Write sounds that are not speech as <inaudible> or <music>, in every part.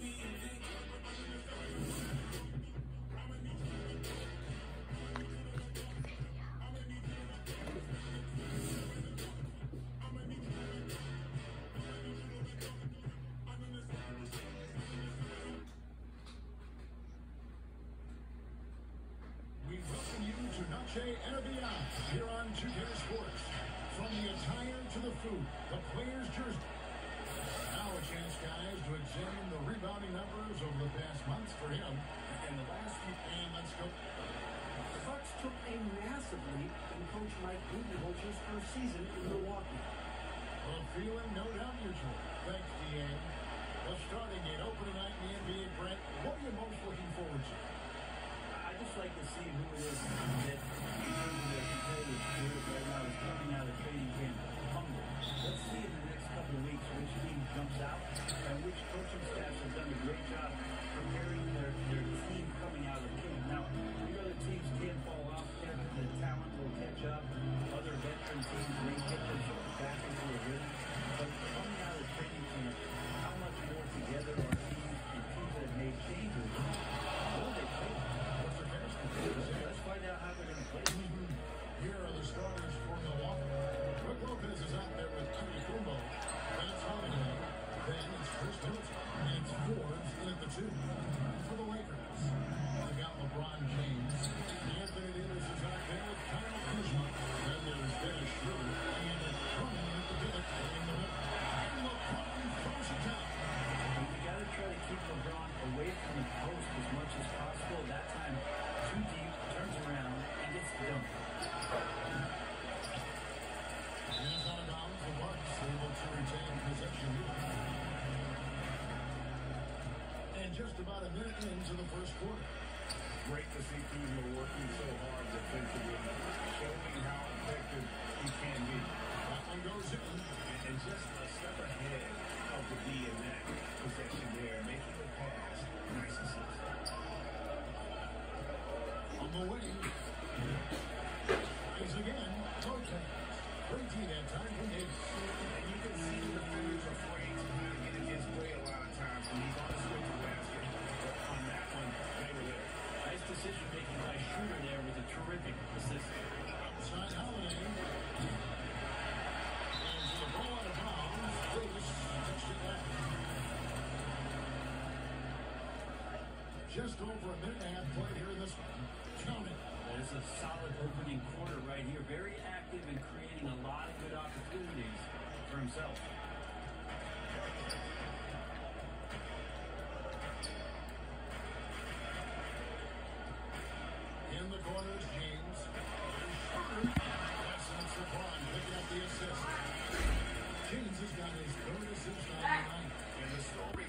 We to the player's jersey. Now a chance, guys, to examine the rebounding numbers over the past months for him. And the last few, and let's go. The Bucks took a massive leap in Coach Mike Budenholzer's first season in Milwaukee. Well, feeling no doubt mutual. Thanks, DA. Well, starting at opening night in the NBA, Brent, what are you most looking forward to? I just like to see who it is that, in terms of their competitive spirit right now, is coming out of training camp humble. Let's see in the next couple of weeks which team jumps out and which coaching staffs have done a great job just about a minute into the first quarter. Great to see Kuzma working so hard defensively, Just over a minute and a half played here in this one. Count it. That is a solid opening quarter right here. Very active and creating a lot of good opportunities for himself. In the corners, James. Schroeder. That's LeBron picking up the assist. James has got his third assist on the night. And the story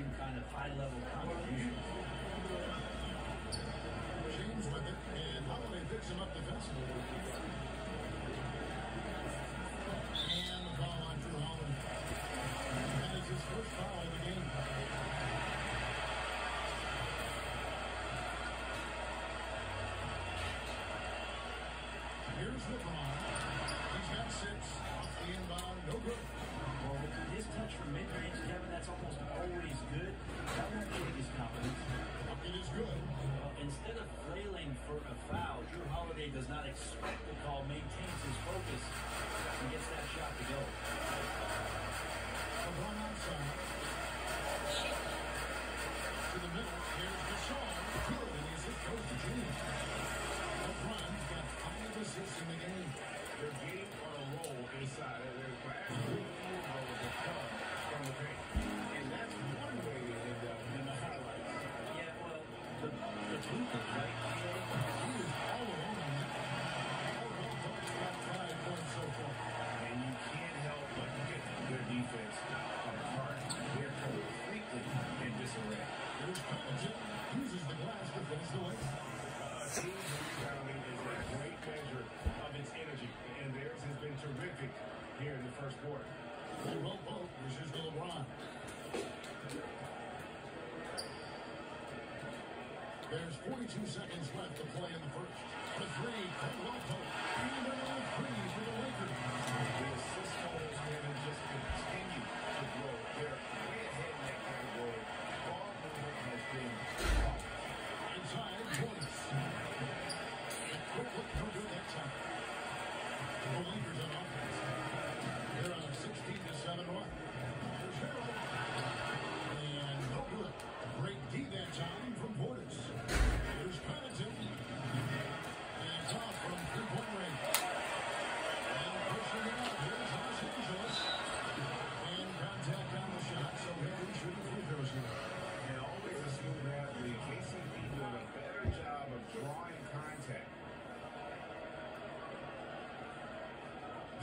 same kind of high-level contribution. James with it, and him up defensively. Nice spectacle call maintains his focus and gets that shot to go. From onside. To the middle. Here's Deshaun. Good Is it goes to Junior. LeBron's got five assists in the game. They're getting on a roll inside. They're fast. from the paint. And that's one way to end up in the highlights. Yeah, well, the, truth is right. There's 42 seconds left to play in the first. The three.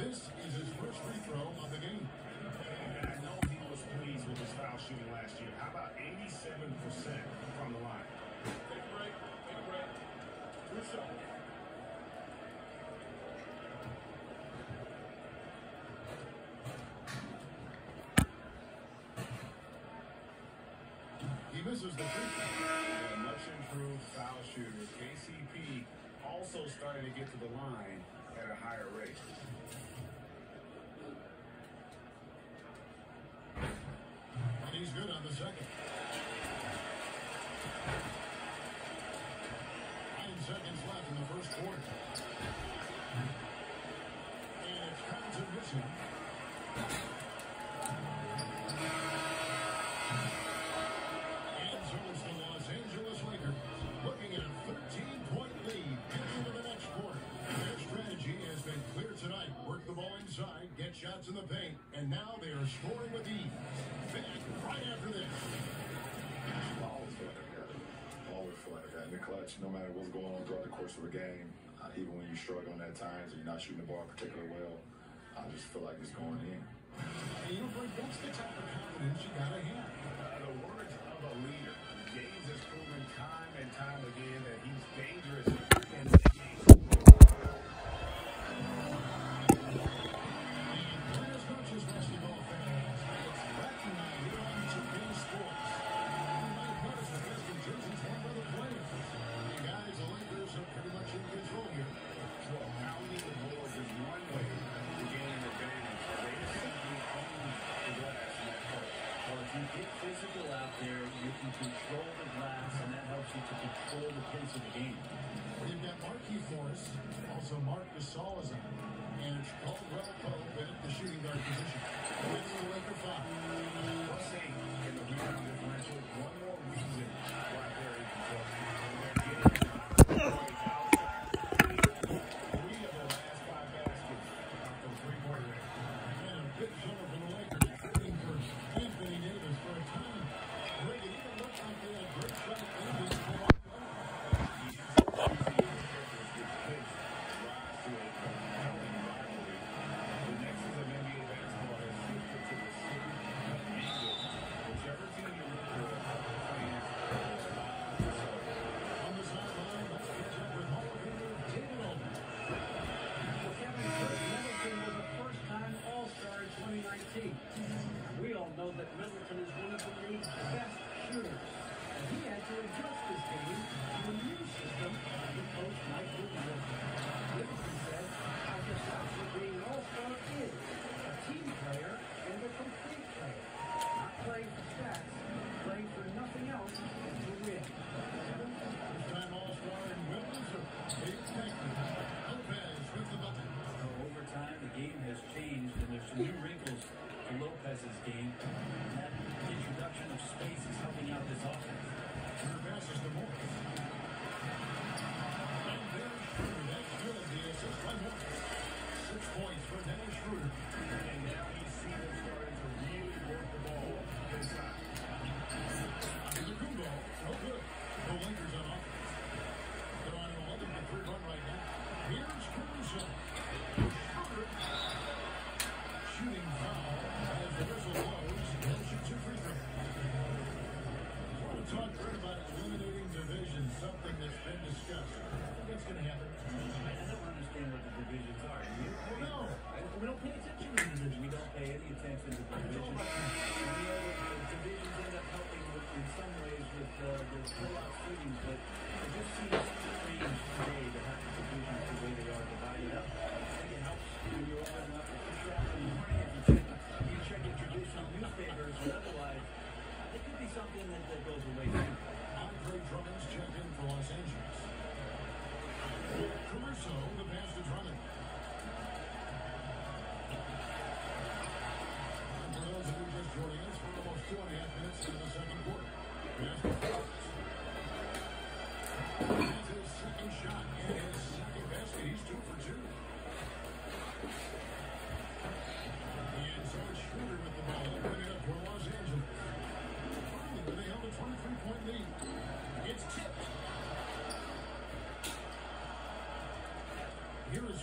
This is his first free throw of the game. And I know he was pleased with his foul shooting last year. How about 87% from the line? Take a break. Take a break. Two seconds. He misses the free throw. A much improved foul shooter, KCP, also starting to get to the line at a higher rate. he's good on the second. Nine seconds left in the first quarter. And it's come to Mitchell. no matter what's going on throughout the course of a game, uh, even when you're struggling at times and you're not shooting the ball particularly well, I just feel like it's going in. And you bring that's the type of confidence you got to have. Uh, the words of a leader. Gaines has proven time and time again that he's dangerous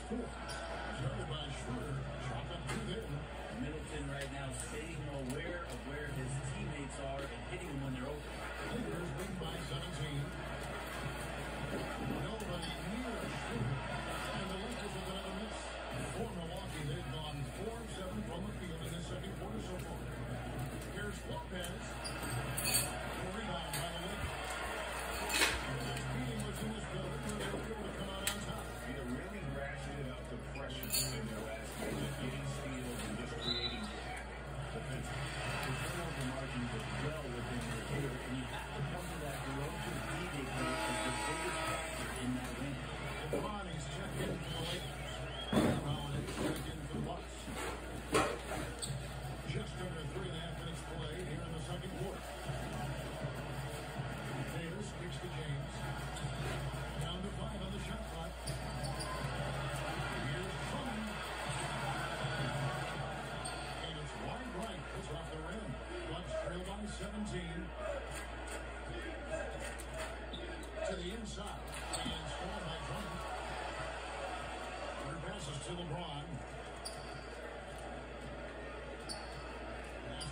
Forbes. Started by Schroeder. Shot up two there. Middleton right now staying aware of where his teammates are and hitting them when they're open. Lakers lead by 17. Nobody near Schroeder. And the Lakers with another miss. For Milwaukee, they've gone 4 of 7 from the field in the second quarter so far. Here's Lopez.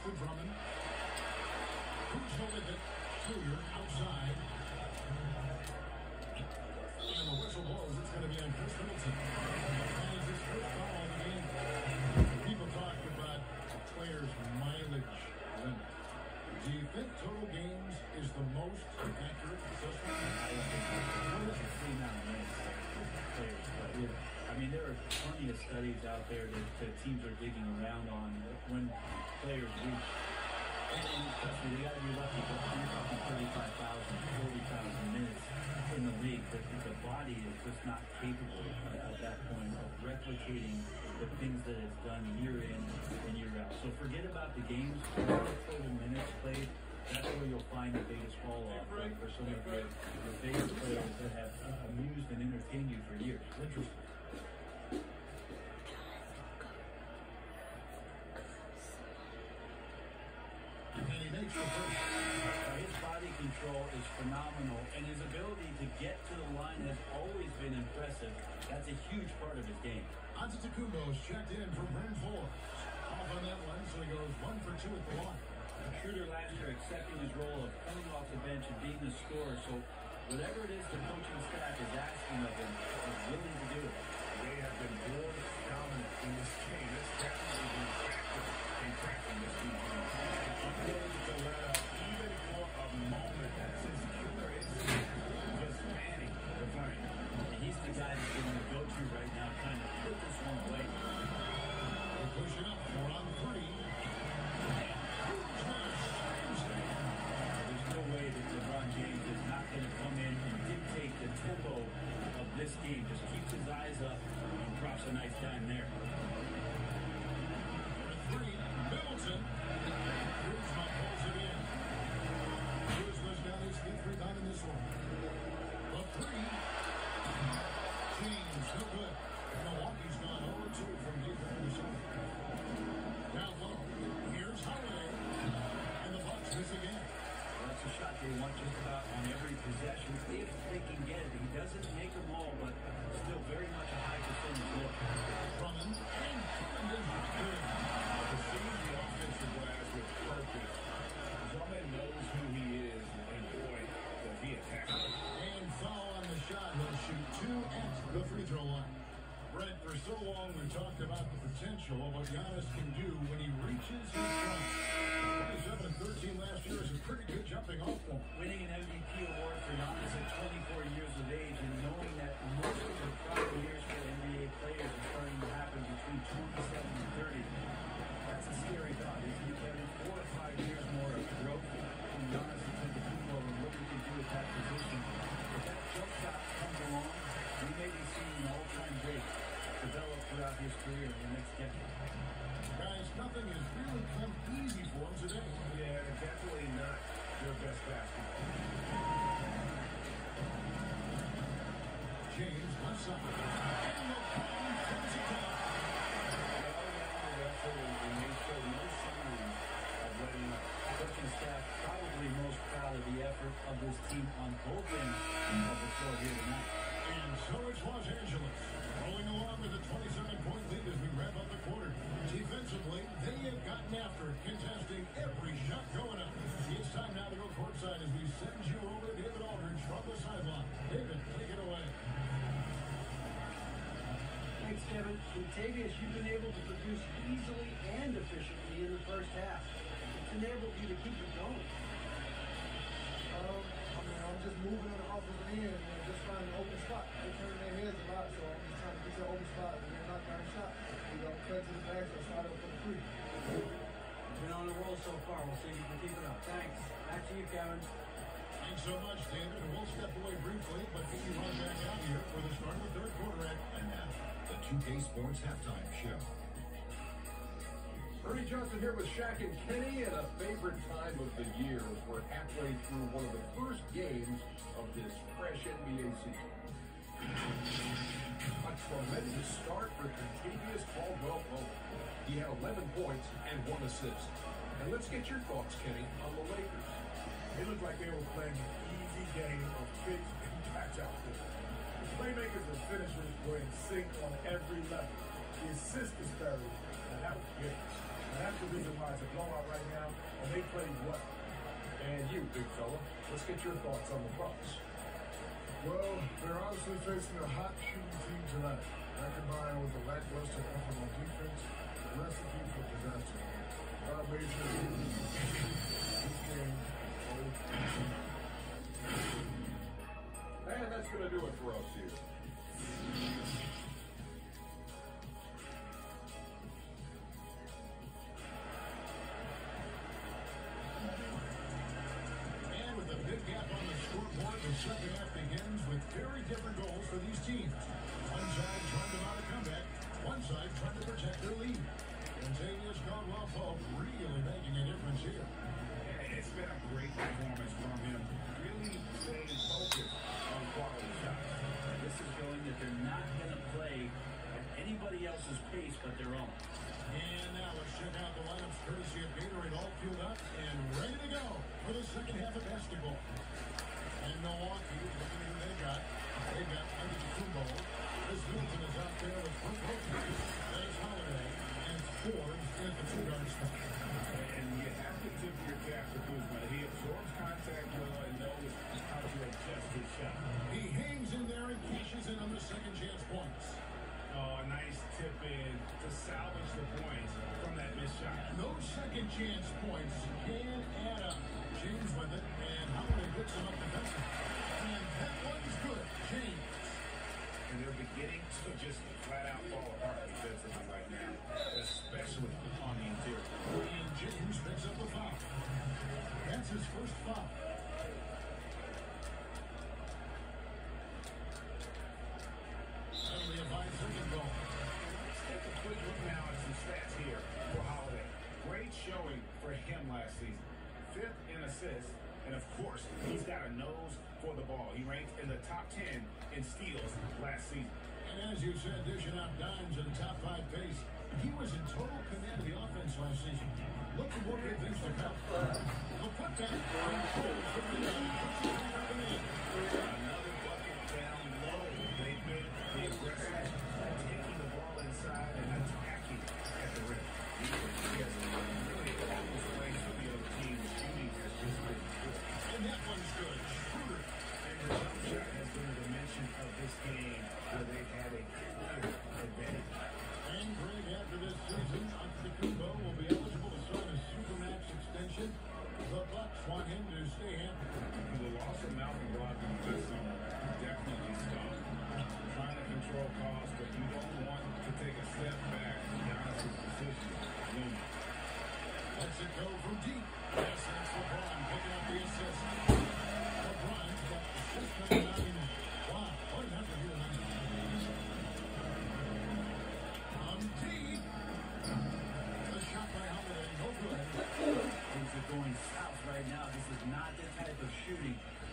To Drummond. Kuzma with it. Junior outside. And the whistle blows. It's going to be on Khris Middleton. And it's his first foul of the game. People talk about players' mileage limit. Do you think total games is the most accurate assessment? I mean, there are plenty of studies out there that, that teams are digging around on when players reach. And, and trust me, got to be lucky, but you're talking 35,000, 40,000 minutes in the league. The, the body is just not capable at, at that point of replicating the things that it's done year in and year out. So forget about the games, the total minutes played. That's where you'll find the biggest fall off for, for some of your favorite players that have uh, amused and entertained you for years. And he makes the first. Uh, his body control is phenomenal, and his ability to get to the line has always been impressive. That's a huge part of his game. Antetokounmpo's checked in for Bryn Forbes. Off on that one, so he goes one for two at the line. Schroeder last year accepting his role of coming off the bench and being the scorer, so whatever it is the coaching staff is asking of him, he's willing to do it. They have been board dominant in this game. That's definitely been a factor. and cracking this team. Nice dime there. Three, Middleton. They want just about on every possession if they can get it. He doesn't make them all, but still very much a high percentage look. Drummond. And Drummond is good. To see the offensive glass with purpose. Drummond knows who he is, and boy, does he attack. And foul on the shot. He'll shoot two at the free throw line. Brent, for so long we've talked about the potential of what Giannis can do when he reaches his stride. 27 and 13 last year is a pretty good jumping off point. Winning an MVP award for Giannis at 24 years of age and staff probably most proud of the effort of this team on both ends of the floor here tonight. Back to you, Kevin. Thanks so much, David. We'll step away briefly, but get you right back out here for the start of the third quarter at And now, the 2K Sports Halftime Show. Ernie Johnson here with Shaq and Kenny at a favorite time of the year as we're halfway through one of the first games of this fresh NBA season. A tremendous start for Kentavious Caldwell Pope. He had 11 points and one assist. And let's get your thoughts, Kenny, on the Lakers. It looked like they were playing an easy game of pick and catch out there. The playmakers and finishers were in sync on every level. The assist disparity, and that was big. And that's the reason why it's a blowout right now, and they played well. And you, big fella, let's get your thoughts on the Bucks. Well, they're obviously facing a hot shooting team tonight. That combined with the lackluster effort on defense, a recipe for disaster. And that's going to do it for us here. But their own. And now let's check out the lineups courtesy of Gatorade all fueled up and ready to go for the second half of basketball. And Milwaukee, looking at who they got. They got Antetokounmpo. Khris Middleton is out there with Brook Lopez. There's Holiday. And Forbes at the two-guard spot. And you have to tip your cap to Kuzma. He absorbs contact well and knows how to adjust his shot. He hangs in there and cashes in on the second chance points. Oh, a nice tip in to salvage the points from that missed shot. No second chance points can add up. James with it, and Holiday picks him up defensively. And that one's good. James. And they're beginning to just flat out fall apart defensively right now, especially on the interior. And James picks up a foul. That's his first foul. Assists, and of course, he's got a nose for the ball. He ranked in the top 10 in steals last season. And as you said, dishing out dimes the top five pace. He was in total command of the offense last season. Look at what he things to come. And holds the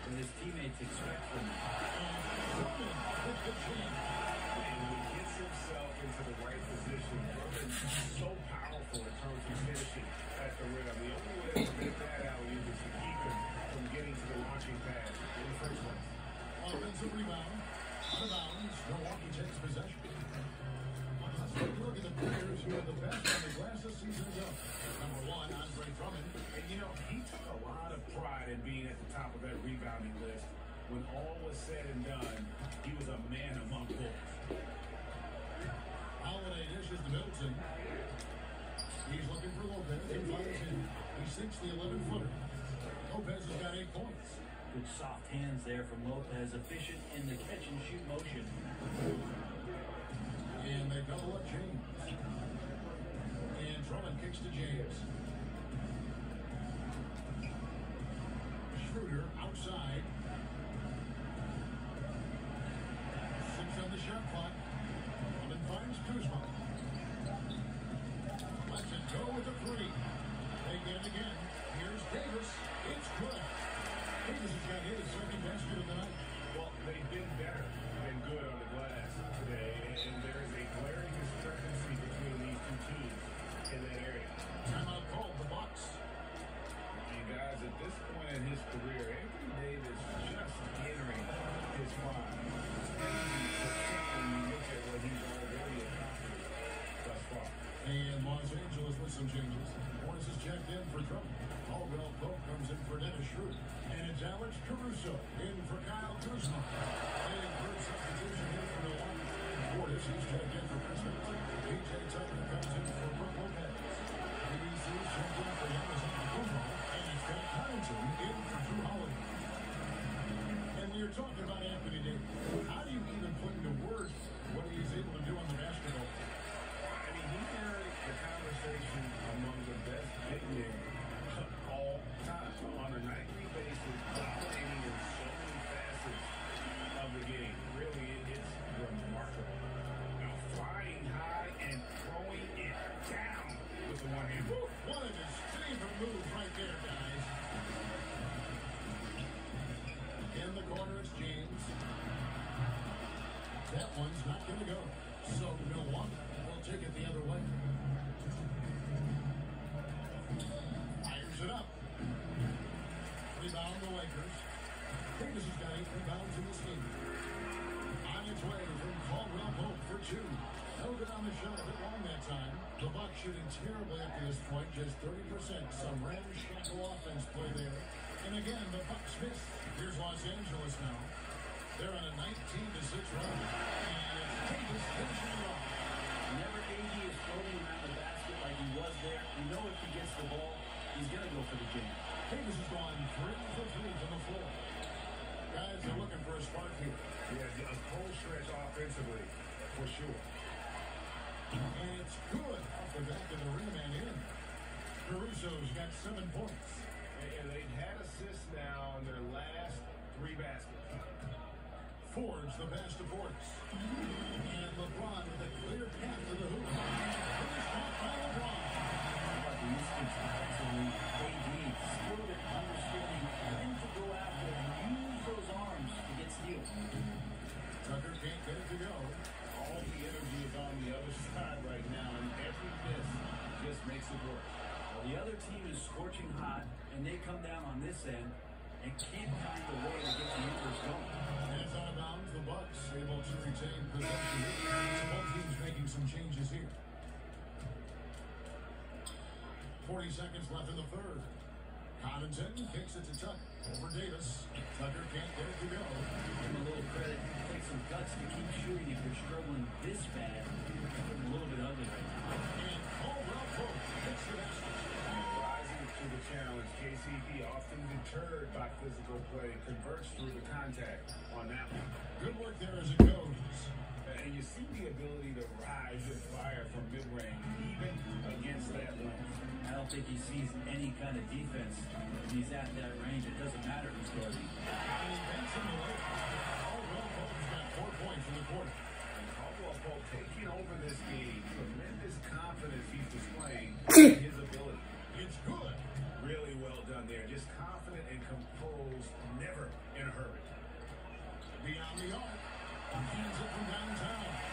that his teammates expect from him. Drummond. And he gets himself into the right position, Drummond's so powerful in terms of finishing at the rim. The only way to prevent that alley is to keep him from getting to the launching pad in the first place. Offensive rebound. Out of bounds. Milwaukee takes possession. Look at the players who are the best on the glass this season ago. Number one, Andre Drummond. And you know, he took a lot of pride in being at the top of that rebounding list. When all was said and done, he was a man among bulls. Holiday dishes to Middleton. He's looking for Lopez. He finds him. He sinks the 11 footer. Lopez has got eight points. Good soft hands there from Lopez, efficient in the catch and shoot motion. And they double up James. And Drummond kicks to James. Schroeder outside. For And it's Alex Caruso in for Kyle Kuzma. And third substitution here for Milwaukee. Portis, he's checked in for Pistons. PJ Tucker comes in for Brook Lopez. ABC's checked in for Giannis Antetokounmpo. And it's got Connaughton in for Jrue Holiday. And we are talking about Anthony Davis. How do you even put into words what he's able to two. It on the shot a bit long that time. The Bucks shooting terribly up to this point, just 30%. Some ramshackle offense play there. And again, the Bucks miss. Here's Los Angeles now. They're on a 19 to 6 run. And it's Davis finishing it off. Whenever AD is floating around the basket like He was there. We know if he gets the ball, he's going to go for the jam. Davis has gone three got seven points. And they've had assists now in their last three baskets. Ford's the pass to Portis. And LeBron with a clear path to the hoop. Finished off by LeBron. How the instincts defensively? AD skilled at understanding when to go after and use those arms to get steals. Tucker can't get it to go. All the energy is on the other side right now, and every miss just makes it work. The other team is scorching hot, and they come down on this end and can't find a way to get the Universe going. And it's out of bounds. The Bucks able to retain possession. So both teams making some changes here. 40 seconds left in the third. Connaughton kicks it to Tucker. Over Davis. Tucker can't get it to go. Give him a little credit. Take some guts to keep shooting if you're struggling this bad. Play, converts through the contact on that one. Good work there as it goes. And you see the ability to rise and fire from mid-range, even against that length. I don't think he sees any kind of defense when he's at that range. It doesn't matter who's guarding. And he banks him away. Caldwell Pope's got four points in the quarter. And Caldwell Pope taking over this game, tremendous confidence he's displaying in his ability. It's good. Really well done there, just confident and composed, never in a hurry. Beyond the arc. Hands it from downtown.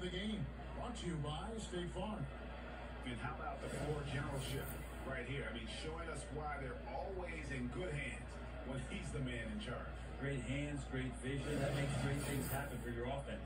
Of the game? Brought to you by State Farm. And how about the floor generalship right here? I mean, showing us why they're always in good hands when he's the man in charge. Great hands, great vision. That makes great things happen for your offense.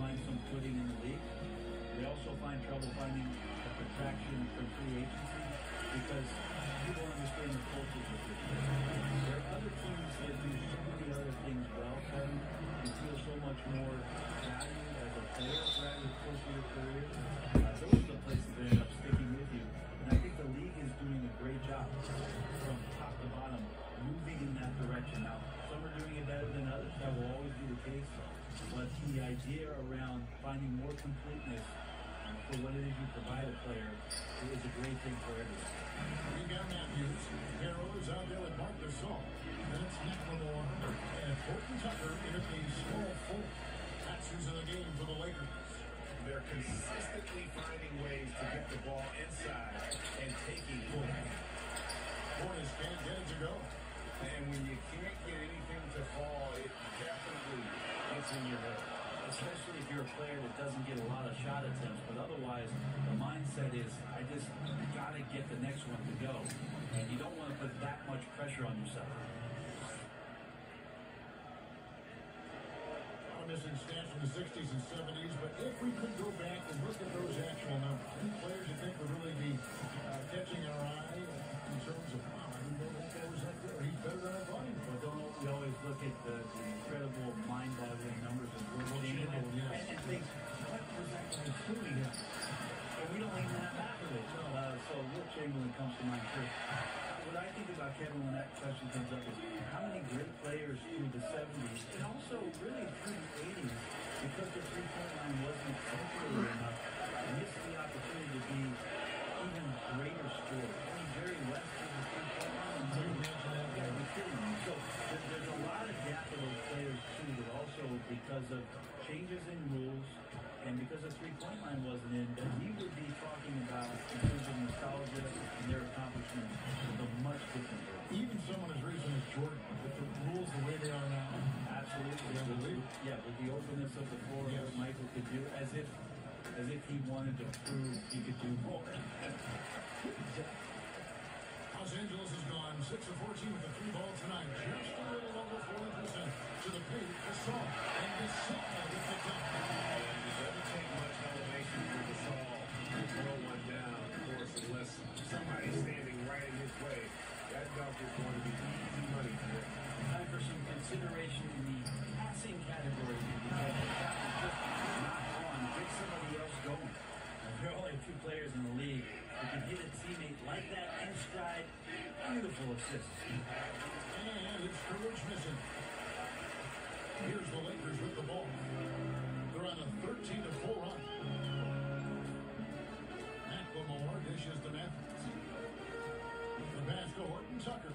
Find some footing in the league. They also find trouble finding a contraction from free agency because people understand the culture of this. There are other teams that do so many other things well, Kevin. You feel so much more value as a player throughout the course of your career. Uh, those are the places that end up sticking with you. And I think the league is doing a great job from top to bottom, moving in that direction. Now, some are doing it better than others. That will always be the case. But the idea around finding more completeness for what it is you provide a player is a great thing for everyone. We got Matthews. Harrell is out there with Marc Gasol. Then it's McLemore and Horton Tucker in a small four. That's who's in the game for the Lakers. They're consistently finding ways to get the ball inside and taking full advantage. Portis can't get it to go. And when you can't get anything to fall, it definitely in your especially if you're a player that doesn't get a lot of shot attempts. But otherwise, the mindset is, I just got to get the next one to go. And you don't want to put that much pressure on yourself. Missing stats from the 60s and 70s, but if we could go back and look at those actual numbers, players you think would really be uh, catching our eye in terms of, wow, I didn't know that guy was good, or he's better than I look at the, incredible, mind-boggling numbers of what we're able to and think, what was actually doing us? And we don't even have half of it. Uh, so Wilt Chamberlain comes to mind first. What I think about Kevin when that question comes up is how many great players through the 70s and also really through the 80s because the three-point line wasn't accessible enough. And this in, that uh, he would be talking about in terms of nostalgia and their accomplishments with a much different world. Even someone as recent as Jordan, with the rules the way they are now, Absolutely. Yeah, With- yeah, with the openness of the floor, Yes. what Michael could do, as if as if he wanted to prove he could do more. <laughs> Los Angeles has gone 6 of 14 with the three ball tonight. Just a little over 40% to the paint. Gasol. And Gasol with the dunk. And it doesn't take much throw one down, of course, unless somebody's standing right in his way. That dunk is going to be easy money for him. Time for some consideration in the passing category. Not on. Get somebody else going. There are only few players in the league who can hit a teammate like that in stride. Beautiful assist. And it's Courage missing. Here's the Lakers with the ball. They're on a 13 to 4 run. Dishes to. The pass to Horton Tucker.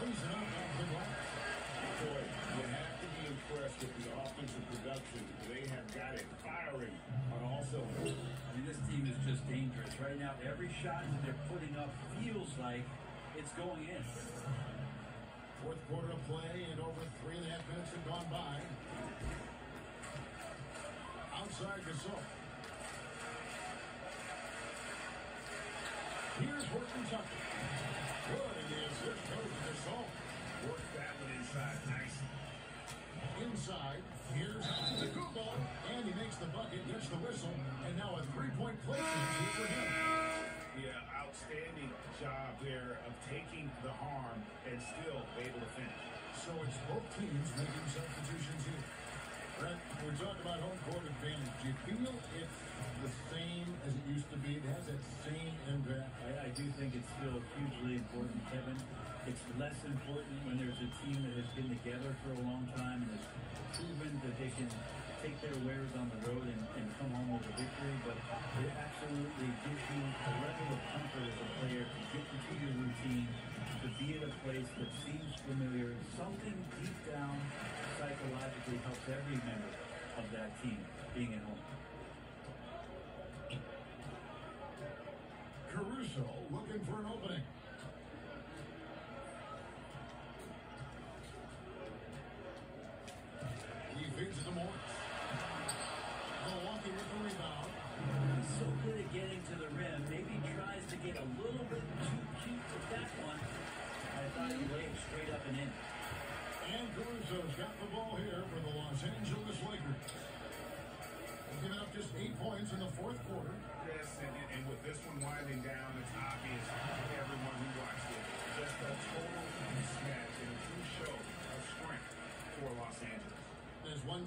Lays it up off the glass. Boy, you have to be impressed with the offensive production. They have got it firing on all cylinders. I mean, this team is just dangerous. Right now, every shot that they're putting up feels like it's going in. Fourth quarter of play and over three and a half minutes have gone by. Outside Gasol. Here's Horton Tucker. Good, assist goes to Gasol. Work that one inside nicely. Inside, here's Antetokounmpo, and he makes the bucket, gets the whistle, and now a three-point play for him. Yeah, uh, outstanding job there of taking the harm and still able to finish. So it's both teams making substitutions here. Brent, we talk about home court advantage. Do you feel it's the same as it used to be? It has that same impact. I, I do think it's still hugely important, Kevin. It's less important when there's a team that has been together for a long time and has proven that they can take their wares on the road and, and come home with a victory. But it absolutely gives you a level of comfort as a player to get into your routine, to be at a place that seems familiar. Something deep down psychologically helps every member of that team being at home. Caruso looking for an opening.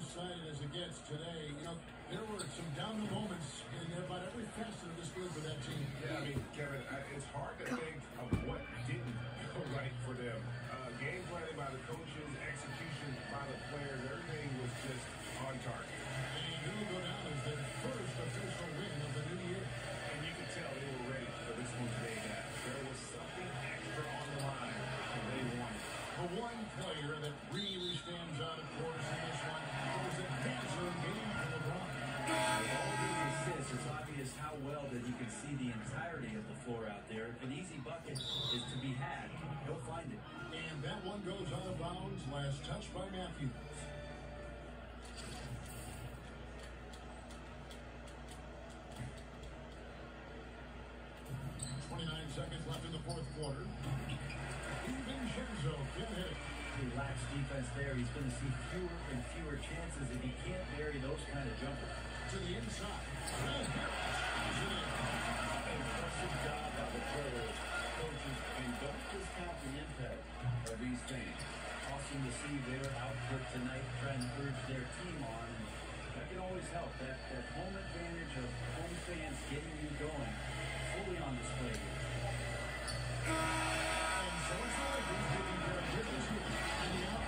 As as it gets today, you know, there were some down moments in about every facet of this game for that team. Yeah, I mean, Kevin, I, it's hard to think of what didn't go right for them. Uh, game planning by the coaches, pass touched by Matthews. Twenty-nine seconds left in the fourth quarter. Vincenzo can hit. Relaxed defense there. He's going to see fewer and fewer chances if he can't bury those kind of jumpers. To the inside. Impressive job by the players, coaches, and don't discount the impact of these things awesome to see their output tonight, trying to urge their team on. And that can always help. That, that home advantage of home fans getting you going fully on display. And so far, he's taking care of business.